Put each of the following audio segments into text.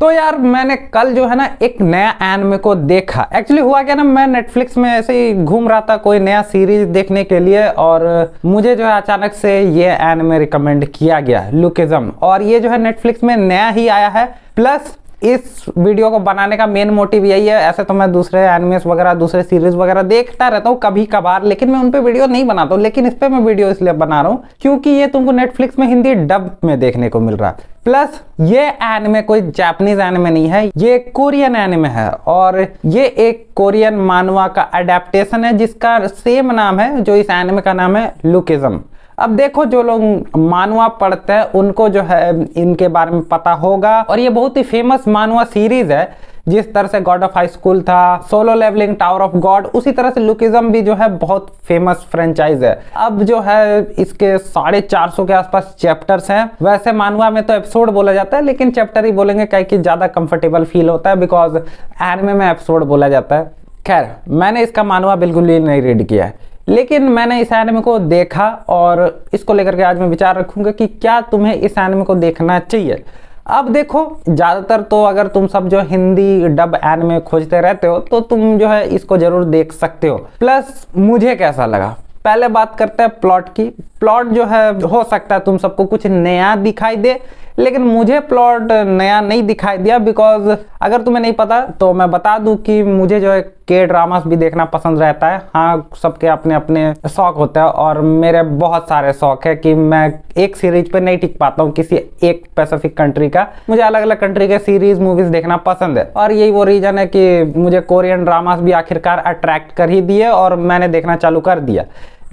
तो यार मैंने कल जो है ना एक नया एनमे को देखा। एक्चुअली हुआ क्या ना, मैं नेटफ्लिक्स में ऐसे ही घूम रहा था कोई नया सीरीज़ देखने के लिए और मुझे जो है अचानक से ये एनमे रिकमेंड किया गया लुकिज्म और ये जो है नेटफ्लिक्स में नया ही आया है प्लस इस वीडियो को बनाने का मेन मोटिव यही है। ऐसे तो मैं दूसरे एनिमेस वगैरह, दूसरे सीरीज़ वगैरह देखता रहता हूँ कभी कभार, लेकिन मैं उन पर वीडियो नहीं बनाता हूँ। लेकिन इस पर मैं वीडियो इसलिए बना रहा हूँ क्योंकि ये तुमको नेटफ्लिक्स में हिंदी डब में देखने को मिल रहा है। प्लस ये एनिमे कोई जापानीज एनिमे नहीं है, ये कोरियन एनिमे है और ये एक कोरियन मानवा का अडेप्टेशन है, जिसका सेम नाम है, जो इस एनिमे का नाम है लुकिज्म अब देखो जो लोग मानवा पढ़ते हैं, उनको जो है, इनके बारे में पता होगा। और ये बहुत ही फ़ेमस मानवा सीरीज़ है, जिस तरह से गॉड ऑफ़ हाई स्कूल था solo leveling tower of god उसी तरह से लुकिज्म भी जो है, बहुत फ़ेमस फ्रेंचाइज है। अब जो है, इसके साढ़े चार सौ के आसपास चैप्टर्स हैं। वैसे मानवा में तो एपिसोड बोला जाता है, लेकिन चैप्टर ही बोलेंगे क्या कि ज़्यादा कंफर्टेबल फील होता है बिकॉज़ एनमे में एपिसोड बोला जाता है। खैर, मैंने इसका मानवा बिल्कुल ही नहीं रीड किया है। लेकिन मैंने इस एनिमे को देखा और इसको लेकर के आज मैं विचार रखूँगा कि क्या तुम्हें इस एनिमे को देखना चाहिए। अब देखो, ज़्यादातर तो अगर तुम सब जो हिंदी डब एनिमे खोजते रहते हो तो तुम जो है इसको ज़रूर देख सकते हो। प्लस मुझे कैसा लगा? पहले बात करते हैं प्लॉट की। प्लॉट जो है, हो सकता है तुम सबको कुछ नया दिखाई दे लेकिन मुझे प्लॉट नया नहीं दिखाई दिया बिकॉज़ अगर तुम्हें नहीं पता तो मैं बता दूँ कि मुझे जो है के ड्रामास भी देखना पसंद रहता है। हाँ सबके अपने अपने शौक होते हैं और मेरे बहुत सारे शौक है कि मैं एक सीरीज़ पे नहीं टिक पाता हूँ किसी एक स्पेसिफिक कंट्री का। मुझे अलग अलग कंट्री के सीरीज़ मूवीज़ देखना पसंद है। और यही वो रीजन है कि मुझे कोरियन ड्रामास भी आखिरकार अट्रैक्ट कर ही दिए और मैंने देखना चालू कर दिया।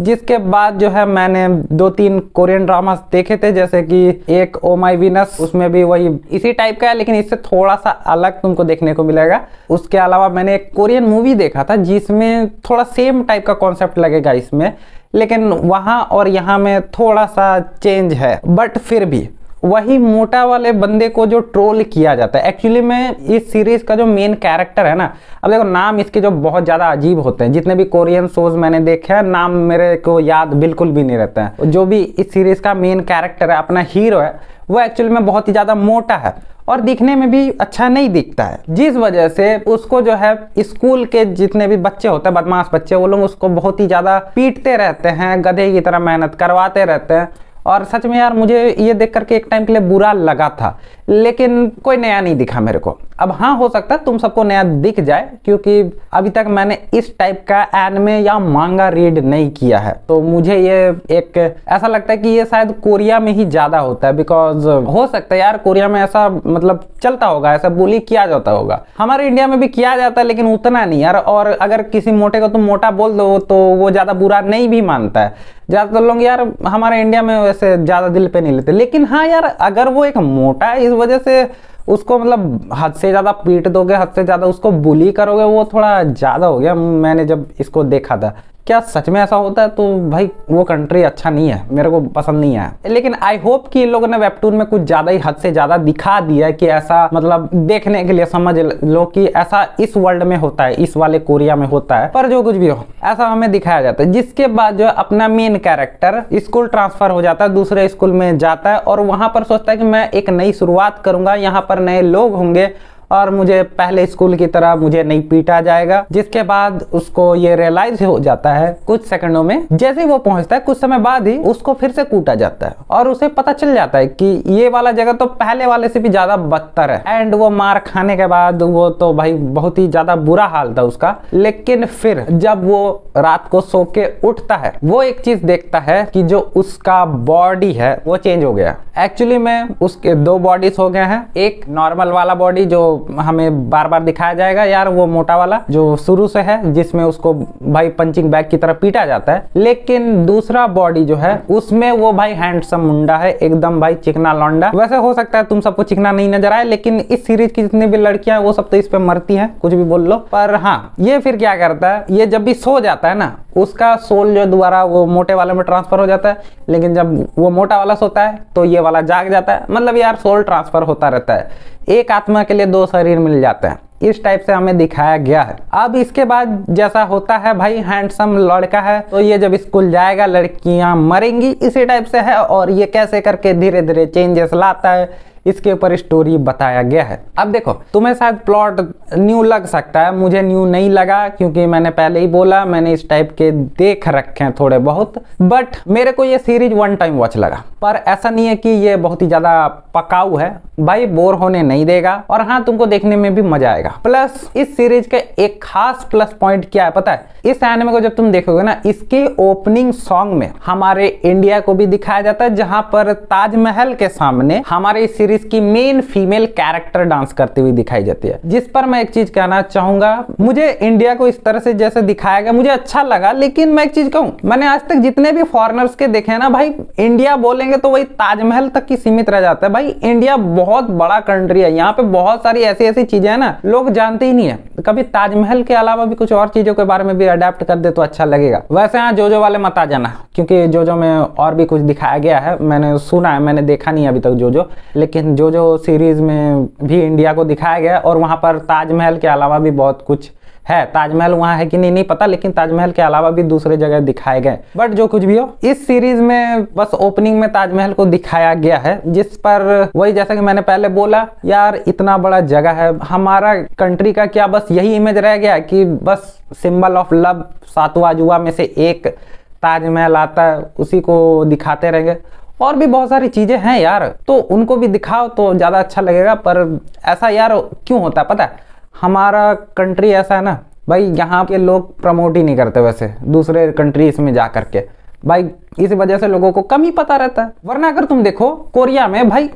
जिसके बाद जो है मैंने दो तीन कोरियन ड्रामास देखे थे, जैसे कि एक ओ माई वीनस उसमें भी वही इसी टाइप का है, लेकिन इससे थोड़ा सा अलग तुमको देखने को मिलेगा। उसके अलावा मैंने एक कोरियन मूवी देखा था, जिसमें थोड़ा सेम टाइप का कॉन्सेप्ट लगेगा इसमें, लेकिन वहाँ और यहाँ में थोड़ा सा चेंज है बट फिर भी। वही मोटा वाले बंदे को जो ट्रोल किया जाता है। एक्चुअली में इस सीरीज़ का जो मेन कैरेक्टर है ना, अब देखो नाम इसके जो बहुत ज़्यादा अजीब होते हैं। जितने भी कोरियन शोज़ मैंने देखे हैं, नाम मेरे को याद बिल्कुल भी नहीं रहता है। जो भी इस सीरीज़ का मेन कैरेक्टर है, अपना हीरो है, वो एक्चुअली में बहुत ही ज़्यादा मोटा है। और दिखने में भी अच्छा नहीं दिखता है। जिस वजह से उसको जो है स्कूल के जितने भी बच्चे होते हैं, बदमाश बच्चे, वो लोग उसको बहुत ही ज़्यादा पीटते रहते हैं, गधे की तरह मेहनत करवाते रहते हैं। और सच में यार मुझे ये देख करके एक टाइम के लिए बुरा लगा था, लेकिन कोई नया नहीं दिखा मेरे को। अब हाँ हो सकता है तुम सबको नया दिख जाए, क्योंकि अभी तक मैंने इस टाइप का एनमे या मांगा रीड नहीं किया है। तो मुझे ये एक, ऐसा लगता है कि ये शायद कोरिया में ही ज़्यादा होता है बिकॉज़ हो सकता है यार कोरिया में ऐसा मतलब चलता होगा, ऐसा बोली किया जाता होगा। हमारे इंडिया में भी किया जाता है, लेकिन उतना नहीं यार। और अगर किसी मोटे को तुम मोटा बोल दो तो वो ज़्यादा बुरा नहीं भी मानता है। ज़्यादातर लोग यार हमारे इंडिया में वैसे ज़्यादा दिल पे नहीं लेते। लेकिन हाँ यार, अगर वो एक मोटा है, इस वजह से उसको मतलब हद से ज़्यादा पीट दोगे, हद से ज़्यादा उसको बुली करोगे, वो थोड़ा ज़्यादा हो गया। मैंने जब इसको देखा था क्या सच में ऐसा होता है? तो भाई, वो कंट्री अच्छा नहीं है। मेरे को पसंद नहीं आया लेकिन आई होप कि इन लोगों ने वेबटून में कुछ ज़्यादा ही हद से ज़्यादा दिखा दिया है कि ऐसा मतलब देखने के लिए समझ लो कि ऐसा इस वर्ल्ड में होता है, इस वाले कोरिया में होता है, पर जो कुछ भी हो, ऐसा हमें दिखाया जाता है। जिसके बाद जो अपना मेन कैरेक्टर स्कूल ट्रांसफ़र हो जाता है, दूसरे स्कूल में जाता है, और वहाँ पर सोचता है कि मैं एक नई शुरुआत करूँगा, यहाँ पर नए लोग होंगे और मुझे पहले स्कूल की तरह मुझे नहीं पीटा जाएगा, जिसके बाद उसको ये रियलाइज़ हो जाता है कुछ सेकंडों में। जैसे ही वो पहुँचता है, कुछ समय बाद ही उसको फिर से कूटा जाता है और उसे पता चल जाता है कि ये वाला जगह तो पहले वाले से भी ज़्यादा बदतर है। एंड वो मार खाने के बाद वो तो भाई बहुत ही ज़्यादा बुरा हाल था उसका। लेकिन फिर जब वो रात को सो के उठता है, वो एक चीज़ देखता है कि जो उसका बॉडी है, वो चेंज हो गया। एक्चुअली में उसके दो बॉडीज हो गए हैं। एक नॉर्मल वाला बॉडी जो हमें बार बार दिखाया जाएगा यार वो मोटा वाला जो शुरू से है, जिसमें उसको भाई पंचिंग बैग की तरह पीटा जाता है। लेकिन दूसरा बॉडी जो है, उसमें वो भाई हैंडसम मुंडा है, एकदम भाई चिकना लौंडा। वैसे हो सकता है तुम सबको चिकना नहीं नज़र आए, लेकिन इस सीरीज़ की जितनी भी लड़कियाँ वो सब तो इस पे मरती हैं, कुछ भी बोल लो। पर हाँ ये फिर क्या करता है, ये जब भी सो जाता है ना, उसका सोल जो दोबारा वो मोटे वाले में ट्रांसफ़र हो जाता है। लेकिन जब वो मोटा वाला सोता है तो ये वाला जाग जाता है। मतलब यार सोल ट्रांसफ़र होता रहता है। एक आत्मा के लिए दो शरीर मिल जाते हैं। इस टाइप से हमें दिखाया गया है। अब इसके बाद जैसा होता है, भाई हैंडसम लड़का है तो ये जब स्कूल जाएगा, लड़कियाँ मरेंगी, इसी टाइप से है, और ये कैसे करके धीरे धीरे चेंजेस लाता है इसके ऊपर स्टोरी बताया गया है। अब देखो, तुम्हें शायद प्लॉट न्यू लग सकता है, मुझे न्यू नहीं लगा क्योंकि मैंने पहले ही बोला, मैंने इस टाइप के देख रखे हैं थोड़े बहुत बट मेरे को ये सीरीज़ वन टाइम वॉच लगा। पर ऐसा नहीं है कि ये बहुत ही ज़्यादा पकाऊ है, भाई बोर होने नहीं देगा, और हाँ तुमको देखने में भी मज़ा आएगा। प्लस इस सीरीज़ का एक खास प्लस पॉइंट क्या है पता है? इस एनिमे को जब तुम देखोगे ना, इसके ओपनिंग सॉन्ग में हमारे इंडिया को भी दिखाया जाता है, जहाँ पर ताजमहल के सामने हमारे इस सीरीज़ की मेन फीमेल कैरेक्टर डांस करती हुई दिखाई जाती है। जिस पर मैं एक चीज़ कहना चाहूँगा, मुझे इंडिया को इस तरह से जैसे दिखाया गया, मुझे अच्छा लगा, लेकिन मैं एक चीज़ कहूँ, मैंने आज तक जितने भी फॉरनर्स के देखे ना, भाई इंडिया बोलेंगे तो वही ताजमहल तक की सीमित रह जाता है। भाई इंडिया बहुत बड़ा कंट्री है, यहाँ पे बहुत सारी ऐसी ऐसी चीज़ें है ना, लोग जानते ही नहीं है। कभी ताजमहल के अलावा भी कुछ और चीज़ों के बारे में भी अडेप्ट कर दे तो अच्छा लगेगा। वैसे यहाँ जो जो वाले मत आ जाना, क्योंकि जो जो में और भी कुछ दिखाया गया है, मैंने सुना है, मैंने देखा नहीं अभी तक जो जो लेकिन जो जो सीरीज़ में भी इंडिया को दिखाया गया और वहाँ पर ताजमहल के अलावा भी बहुत कुछ है। ताजमहल वहाँ है कि नहीं नहीं पता, लेकिन ताजमहल के अलावा भी दूसरे जगह दिखाए गए। बट जो कुछ भी हो, इस सीरीज़ में बस ओपनिंग में ताजमहल को दिखाया गया है, जिस पर वही जैसा कि मैंने पहले बोला, यार इतना बड़ा जगह है, हमारा कंट्री का क्या बस यही इमेज रह गया कि बस सिंबल ऑफ़ लव सातवा अजुआ में से एक ताजमहल आता है, उसी को दिखाते रहेंगे। और भी बहुत सारी चीज़ें हैं यार। तो उनको भी दिखाओ तो ज़्यादा अच्छा लगेगा, पर ऐसा यार क्यों होता है? पता है, हमारा कंट्री ऐसा है ना, भाई यहाँ के लोग प्रमोट ही नहीं करते वैसे, दूसरे कंट्रीज़ में जा करके। भाई, इस वजह से लोगों को कम ही पता रहता है। वरना अगर तुम देखो, कोरिया में भाई,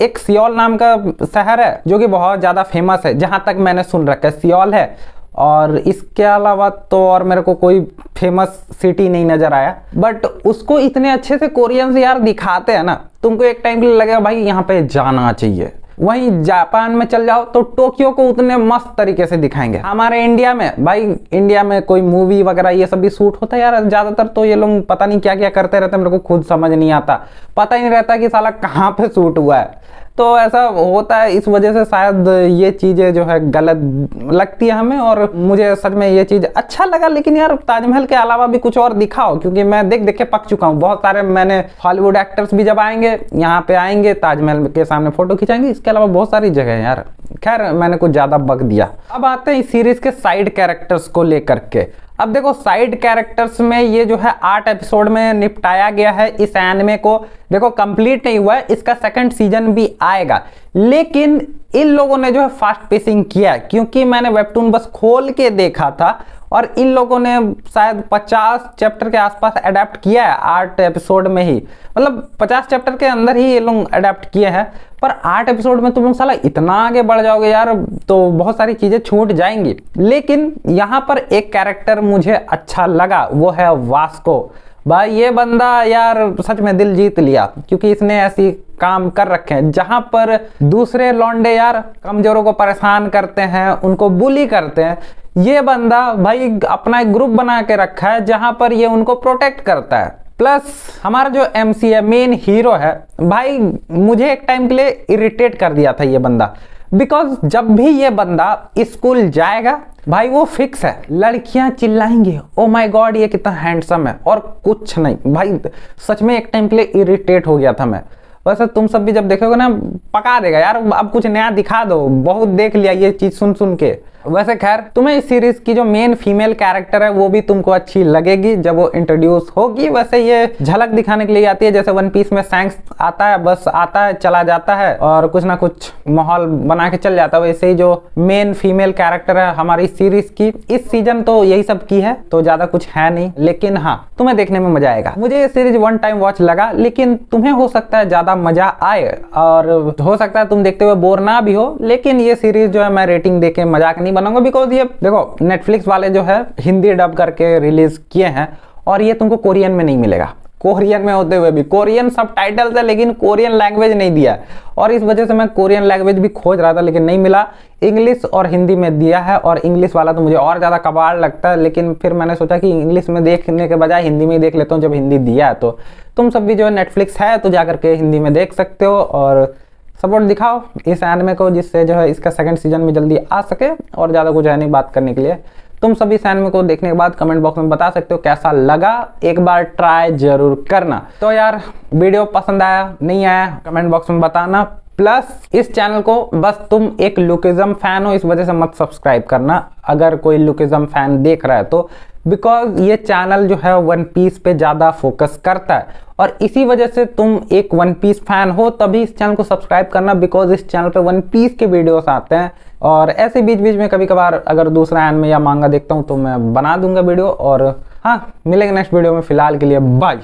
एक सियोल नाम का शहर है, जो कि बहुत ज़्यादा फ़ेमस है, जहाँ तक मैंने सुन रखा है, सियोल है। और इसके अलावा तो और मेरे को कोई फ़ेमस सिटी नहीं नज़र आया। बट उसको इतने अच्छे से कोरियंस यार दिखाते हैं ना, तुमको एक टाइम के लिए लगेगा, भाई, यहाँ पे जाना चाहिए। वहीं जापान में चल जाओ तो टोक्यो को उतने मस्त तरीके से दिखाएँगे। हमारे इंडिया में, भाई इंडिया में कोई मूवी वगैरह, ये सब भी शूट होता है यार। ज़्यादातर तो ये लोग पता नहीं क्या क्या करते रहते हैं, मेरे को खुद समझ नहीं आता। पता ही नहीं रहता कि साला कहाँ पे शूट हुआ है। तो ऐसा होता है, इस वजह से शायद ये चीज़ें जो है गलत लगती है हमें और मुझे सच में ये चीज़ अच्छा लगा। लेकिन यार, ताजमहल के अलावा भी कुछ और दिखाओ, क्योंकि मैं देख देख के पक चुका हूँ। बहुत सारे मैंने हॉलीवुड एक्टर्स भी जब आएँगे, यहाँ पे आएँगे, ताजमहल के सामने फ़ोटो खिंचाएँगे। इसके अलावा बहुत सारी जगह है यार। खैर, मैंने कुछ ज़्यादा बग दिया। अब आते हैं इस सीरीज़ के साइड कैरेक्टर्स को लेकर के। अब देखो साइड कैरेक्टर्स में ये जो है आठ एपिसोड में निपटाया गया है इस एनमे को। देखो कंप्लीट नहीं हुआ है, इसका सेकंड सीज़न भी आएगा। लेकिन इन लोगों ने जो है फास्ट पेसिंग किया क्योंकि मैंने वेबटून बस खोल के देखा था और इन लोगों ने शायद 50 चैप्टर के आसपास अडेप्ट किया है, आठ एपिसोड में ही। मतलब 50 चैप्टर के अंदर ही ये लोग अडेप्ट किए हैं, पर आठ एपिसोड में तुम लोग साला इतना आगे बढ़ जाओगे यार तो बहुत सारी चीज़ें छूट जाएँगी। लेकिन यहाँ पर एक कैरेक्टर मुझे अच्छा लगा, वो है वास्को। भाई ये बंदा यार सच में दिल जीत लिया, क्योंकि इसने ऐसी काम कर रखे हैं, जहाँ पर दूसरे लौंडे यार कमजोरों को परेशान करते हैं, उनको बुली करते हैं ये बंदा भाई अपना एक ग्रुप बना के रखा है जहाँ पर ये उनको प्रोटेक्ट करता है। प्लस हमारा जो एम सी है मेन हीरो है, भाई मुझे एक टाइम के लिए इरिटेट कर दिया था ये बंदा। बिकॉज़ जब भी ये बंदा स्कूल जाएगा, भाई वो फिक्स है। लड़कियाँ चिल्लाएँगी ओ माय गॉड ये कितना हैंडसम है। और कुछ नहीं। भाई, सच में एक टाइम के लिए इरिटेट हो गया था मैं। वैसे तुम सब भी जब देखोगे ना, पका देगा। यार, अब कुछ नया दिखा दो। बहुत देख लिया ये चीज़ सुन सुन के। वैसे खैर, तुम्हें इस सीरीज़ की जो मेन फीमेल कैरेक्टर है, वो भी तुमको अच्छी लगेगी। जब वो इंट्रोड्यूस होगी, वैसे ये झलक दिखाने के लिए आती है। जैसे वन पीस में सैंक्स आता है, बस आता है, चला जाता है और कुछ ना कुछ माहौल बना के चल जाता है। वैसे ही जो मेन फीमेल कैरेक्टर है हमारी सीरीज़ की, इस सीज़न तो यही सब की है तो ज़्यादा कुछ है नहीं। लेकिन हाँ तुम्हें देखने में मज़ा आएगा। मुझे ये सीरीज़ वन टाइम वॉच लगा, लेकिन तुम्हें हो सकता है ज़्यादा मज़ा आए। और हो सकता है तुम देखते हुए बोर ना भी हो, लेकिन ये सीरीज़ जो है, मैं रेटिंग देके मज़ाक नहीं नहीं बनाऊँगा बिकॉज़ ये देखो नेटफ्लिक्स वाले जो है, हिंदी डब करके रिलीज़ किए हैं और ये तुमको कोरियन में नहीं मिलेगा। कोरियन में होते हुए भी। कोरियन सब टाइटल्स है, लेकिन कोरियन लैंग्वेज नहीं दिया और इस वजह से मैं कोरियन लैंग्वेज भी खोज रहा था, लेकिन नहीं मिला। इंग्लिश और हिंदी में दिया है और इंग्लिश वाला तो मुझे और ज़्यादा कबाड़ लगता है, लेकिन फिर मैंने सोचा कि इंग्लिश में देखने के बजाय हिंदी में देख लेता हूँ, जब हिंदी दिया है तो। तुम सब भी जो है नेटफ्लिक्स है तो जा करके हिंदी में देख सकते हो और सपोर्ट दिखाओ इस एनमे को जिससे जो है इसका सेकंड सीज़न में जल्दी आ सके और ज़्यादा कुछ है नहीं बात करने के लिए। तुम सभी इस एनमे को देखने के बाद कमेंट बॉक्स में बता सकते हो कैसा लगा। एक बार ट्राई ज़रूर करना। तो यार वीडियो पसंद आया, नहीं आया कमेंट बॉक्स में बताना। प्लस इस चैनल को बस तुम एक लुकिज्म फ़ैन हो, इस वजह से मत सब्सक्राइब करना। अगर कोई लुकिज्म फ़ैन देख रहा है तो बिकॉज़ ये चैनल जो है वन पीस पे ज़्यादा फोकस करता है। और इसी वजह से तुम एक वन पीस फ़ैन हो, तभी इस चैनल को सब्सक्राइब करना बिकॉज़ इस चैनल पे वन पीस के वीडियोस आते हैं। और ऐसे बीच बीच में कभी कभार अगर दूसरा एन में या मांगा देखता हूँ तो मैं बना दूँगा वीडियो और हाँ मिलेंगे नेक्स्ट वीडियो में। फ़िलहाल के लिए बाय